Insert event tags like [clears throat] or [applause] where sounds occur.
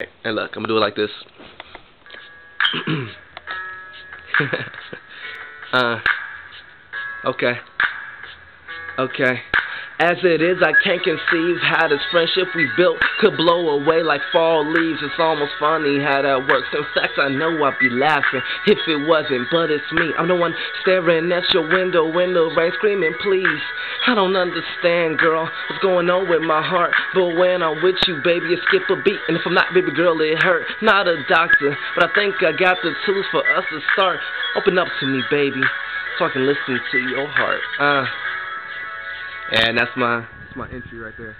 And look, I'm gonna do it like this. [clears throat] uh, okay. Okay. As it is, I can't conceive how this friendship we built could blow away like fall leaves. It's almost funny how that works. In fact, I know I'd be laughing if it wasn't, but it's me. I'm the one staring at your window in the rain, screaming, please. I don't understand, girl, what's going on with my heart. But when I'm with you, baby, it skip a beat. And if I'm not, baby girl, it hurt. Not a doctor, but I think I got the tools for us to start. Open up to me, baby, so I can listen to your heart. Uh. And that's my that's my entry right there.